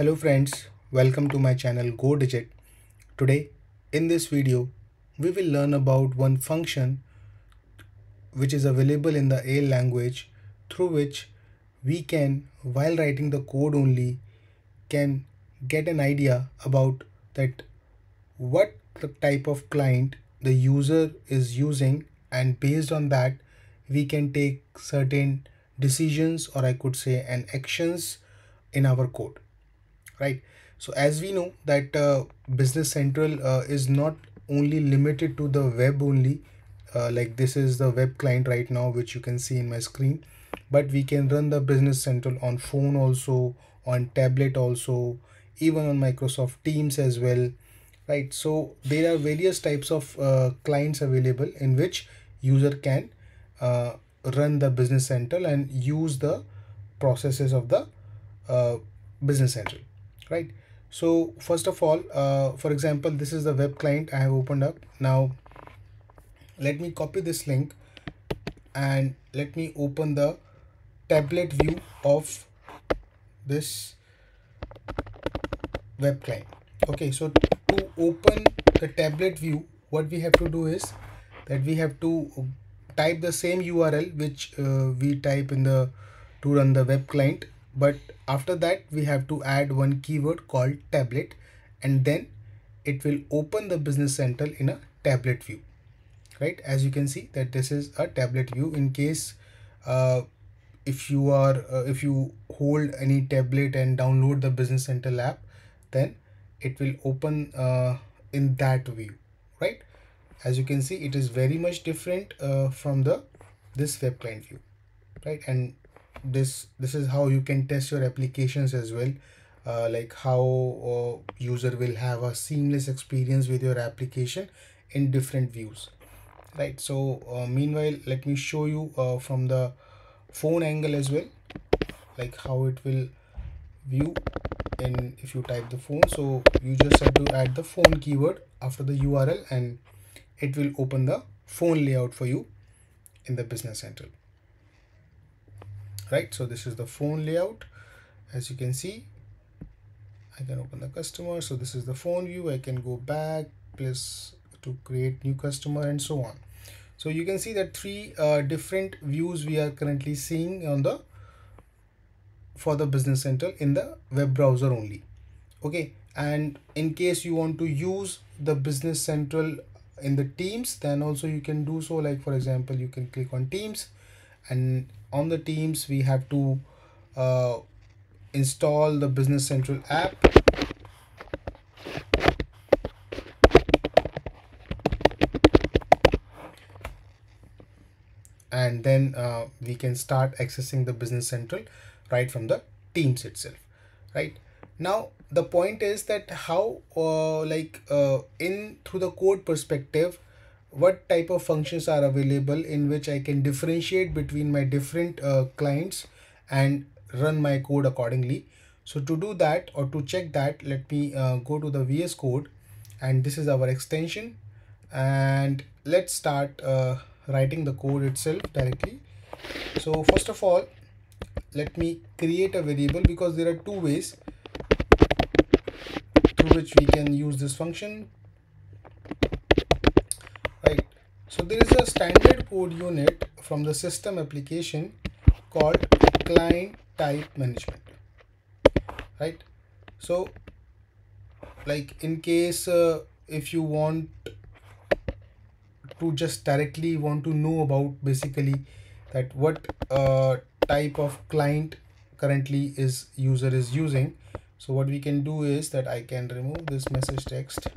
Hello friends, welcome to my channel GoDigit. Today in this video we will learn about one function which is available in the AL language through which we can while writing the code only can get an idea about that what the type of client the user is using and based on that we can take certain decisions or I could say an actions in our code right? So as we know that uh, business central uh, is not only limited to the web only uh, like this is the web client right now which you can see in my screen but we can run the business central on phone also on tablet also even on microsoft teams as well right? So there are various types of uh, clients available in which user can uh, run the business central and use the processes of the uh, business central right? So first of all uh, for example this is the web client i have opened up. Now let me copy this link and let me open the tablet view of this web client. Okay so to open the tablet view what we have to do is that we have to type the same url which uh, we type in the to run the web client but after that we have to add one keyword called tablet and then it will open the business central in a tablet view. Right? As you can see that this is a tablet view. In case uh, if you are uh, if you hold any tablet and download the business central app then it will open uh, in that view. Right? As you can see it is very much different uh, from the this web client view. Right? And this this is how you can test your applications as well. Uh, like how uh, user will have a seamless experience with your application in different views right? So uh, meanwhile let me show you uh, from the phone angle as well like how it will view and if you type the phone. So you just have to add the phone keyword after the url and it will open the phone layout for you in the business central right? So this is the phone layout. As you can see I can open the customer. So this is the phone view. I can go back plus to create new customer and so on. So you can see that three uh, different views we are currently seeing on the for the business central in the web browser only. Okay and in case you want to use the business central in the teams then also you can do so. Like for example you can click on teams and on the teams we have to uh, install the business central app. And then uh, we can start accessing the business central right from the teams itself right? Now the point is that how uh, like uh, in through the code perspective what type of functions are available in which I can differentiate between my different uh, clients and run my code accordingly. So to do that or to check that, let me uh, go to the VS Code and this is our extension and let's start uh, writing the code itself directly. So first of all, let me create a variable because there are two ways through which we can use this function So there is a standard code unit from the system application called client type management, right? So like in case uh, if you want to just directly want to know about basically that what uh, type of client currently is user is using so what we can do is that I can remove this message text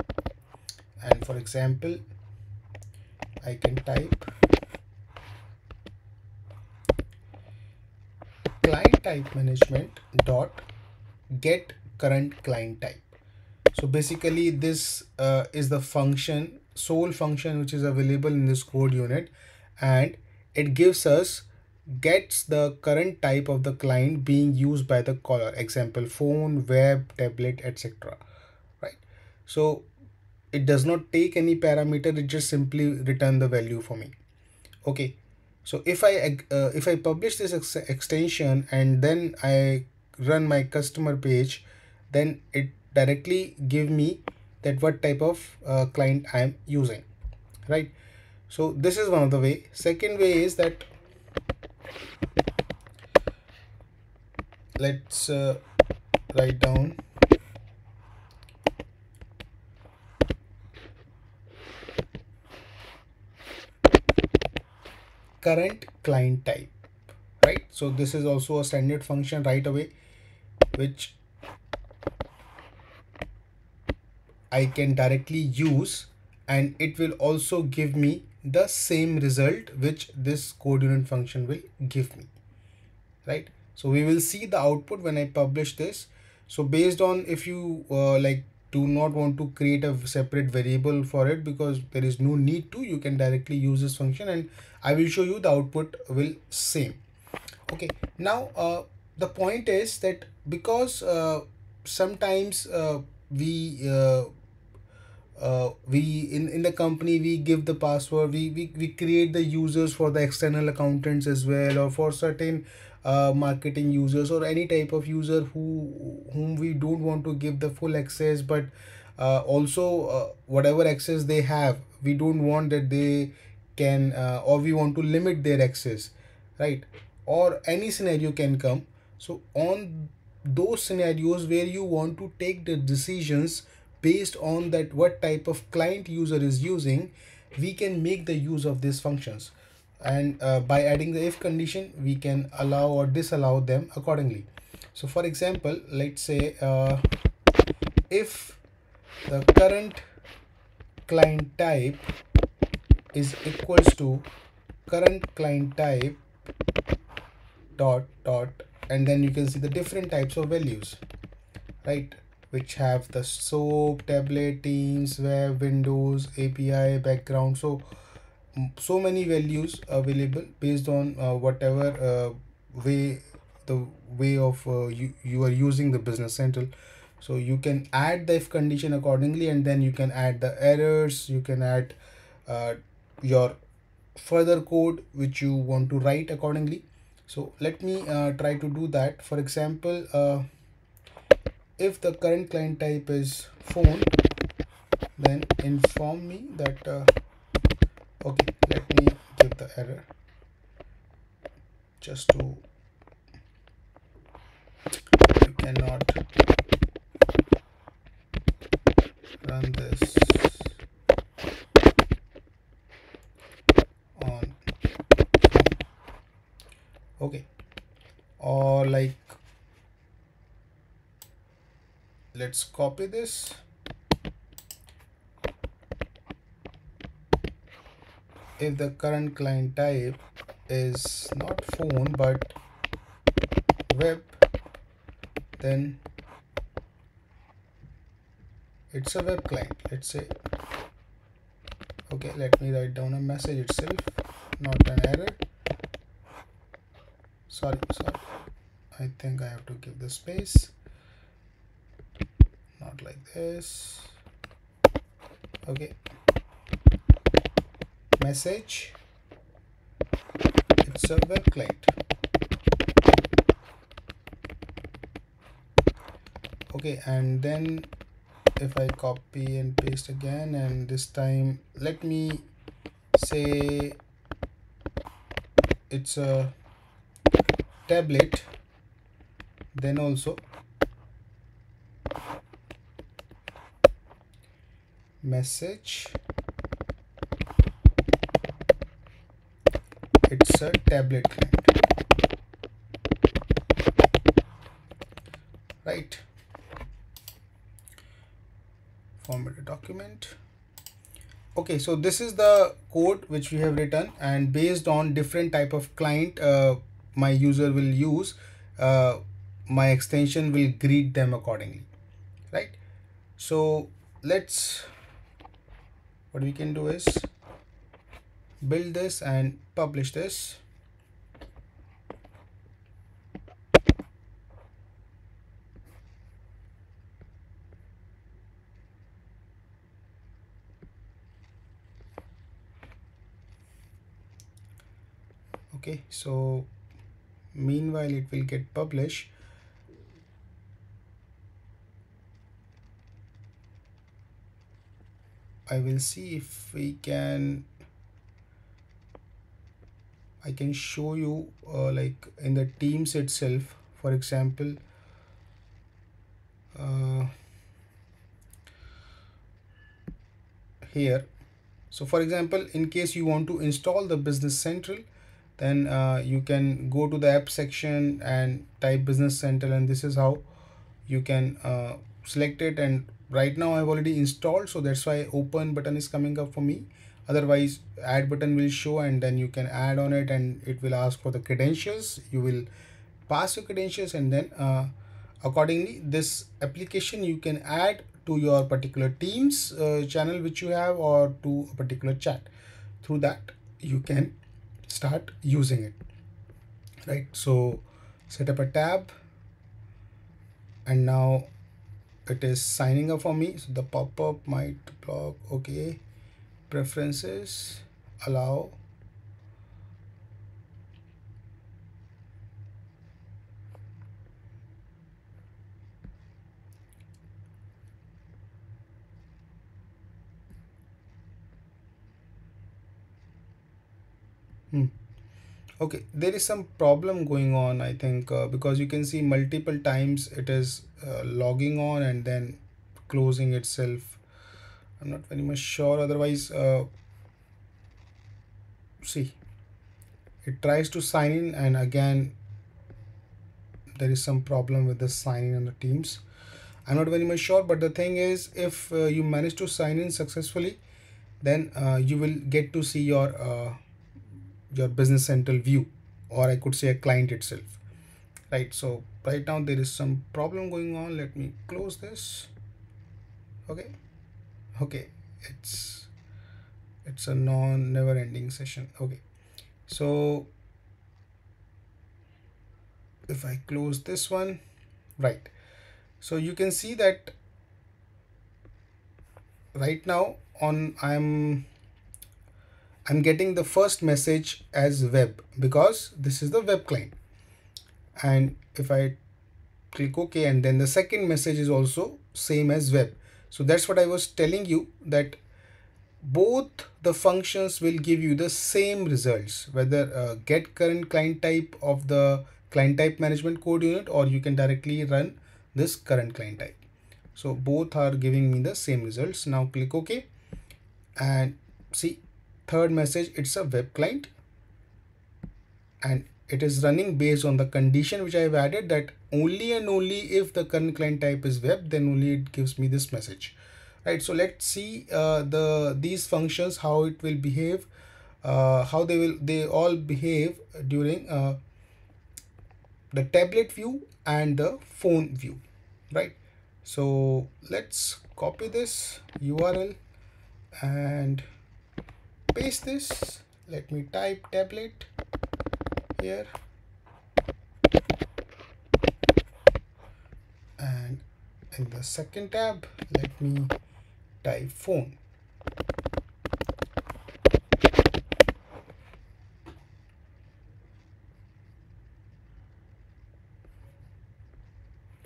and for example I can type. Client type management dot get current client type. So basically this uh, is the function sole function which is available in this code unit and it gives us gets the current type of the client being used by the caller. Example phone web tablet etc right? So it does not take any parameter it just simply return the value for me. Okay. So if i uh, if i publish this ex extension and then i run my customer page then it directly give me that what type of uh, client I am using right? So this is one of the way. Second way is that let's uh, write down current client type right? So this is also a standard function right away which I can directly use and it will also give me the same result which this unit function will give me right? So we will see the output when I publish this. So based on if you uh, like do not want to create a separate variable for it because there is no need to. You can directly use this function and I will show you the output will same. Okay now uh, the point is that because uh, sometimes uh, we uh, uh, we in in the company we give the password we, we we create the users for the external accountants as well or for certain uh, marketing users or any type of user who whom we don't want to give the full access but uh, also uh, whatever access they have we don't want that they can uh, or we want to limit their access right? Or any scenario can come. So on those scenarios where you want to take the decisions based on that what type of client user is using we can make the use of these functions and uh, by adding the if condition we can allow or disallow them accordingly. So for example let's say uh, if the current client type is equals to current client type dot dot and then you can see the different types of values right? Which have the soap tablet teams web windows api background. So so many values available based on uh, whatever uh, way the way of uh, you, you are using the business central. So you can add the if condition accordingly and then you can add the errors. You can add uh, your further code which you want to write accordingly. So let me uh, try to do that. For example uh, if the current client type is phone then inform me that uh, okay let me give the error. Just to you cannot run this on. Okay or like let's copy this if the current client type is not phone but web then it's a web client let's say. Okay let me write down a message itself not an error. Sorry sorry. I think I have to give the space. Not like this. Okay message. It's a web client. Okay and then if I copy and paste again and this time let me say it's a tablet then also message it's a tablet client. Right. Format a document. Okay so this is the code which we have written and based on different type of client uh, my user will use uh, my extension will greet them accordingly. Right? So let's what we can do is build this and publish this. Okay so meanwhile it will get published. I will see if we can I can show you uh, like in the teams itself. For example uh, here. So for example in case you want to install the business central then uh, you can go to the app section and type business central and this is how you can uh, select it. And right now I've already installed so that's why open button is coming up for me otherwise add button will show and then you can add on it and it will ask for the credentials. You will pass your credentials and then uh, accordingly this application you can add to your particular teams uh, channel which you have or to a particular chat. Through that you can start using it. Right? So set up a tab. And now it is signing up for me. So the pop-up might block. Okay preferences allow Hmm. Okay, there is some problem going on, I think, uh, because you can see multiple times it is uh, logging on and then closing itself. I'm not very much sure. Otherwise, uh, see, it tries to sign in and again, there is some problem with the signing on the Teams. I'm not very much sure, but the thing is, if uh, you manage to sign in successfully, then uh, you will get to see your uh, your business central view or I could say a client itself right so right now there is some problem going on let me close this okay okay it's it's a non never ending session okay so if I close this one right so you can see that right now on I'm I'm getting the first message as web because this is the web client. And if I click OK and then the second message is also same as web. So that's what I was telling you that both the functions will give you the same results whether uh, get current client type of the client type management code unit or you can directly run this current client type. So both are giving me the same results. Now click OK and see third message it's a web client and it is running based on the condition which I have added that only and only if the current client type is web then only it gives me this message. Right so let's see uh, the these functions how it will behave uh, how they will they all behave during uh, the tablet view and the phone view. Right so let's copy this URL and paste this. Let me type tablet here and in the second tab let me type phone.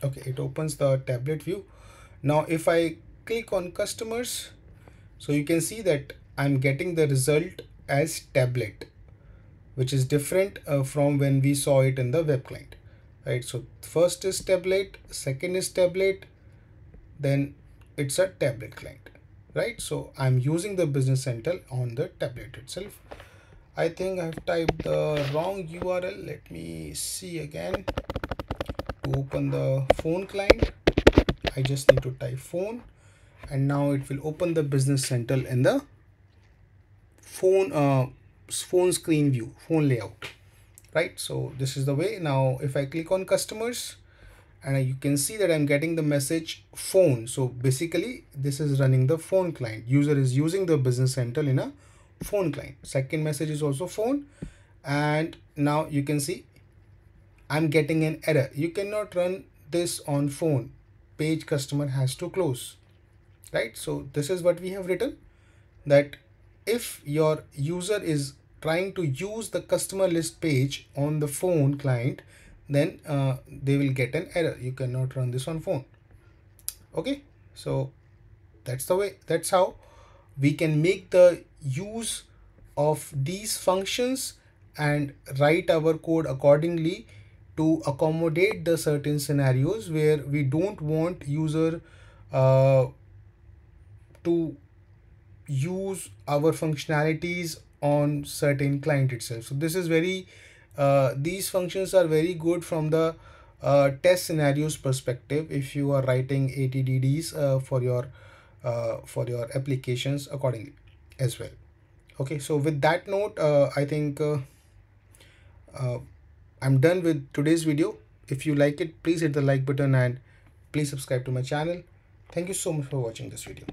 Okay it opens the tablet view. Now if I click on customers so you can see that I'm getting the result as tablet which is different uh, from when we saw it in the web client right? So first is tablet second is tablet then it's a tablet client right? So i'm using the business central on the tablet itself. I think i've typed the wrong url let me see again. To open the phone client i just need to type phone and now it will open the business central in the phone uh, phone screen view phone layout right? So this is the way. Now if I click on customers and you can see that I'm getting the message phone. So basically this is running the phone client. User is using the business central in a phone client. Second message is also phone. And now you can see I'm getting an error. You cannot run this on phone. Page customer has to close right? So this is what we have written that if your user is trying to use the customer list page on the phone client then uh, they will get an error. You cannot run this on phone. Okay? So that's the way that's how we can make the use of these functions and write our code accordingly to accommodate the certain scenarios where we don't want user uh, to use our functionalities on certain client itself. So this is very uh, these functions are very good from the uh, test scenarios perspective if you are writing ATDDs uh, for your uh, for your applications accordingly as well. Okay so with that note uh, I think uh, I'm done with today's video. If you like it please hit the like button and please subscribe to my channel. Thank you so much for watching this video